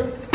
Yep.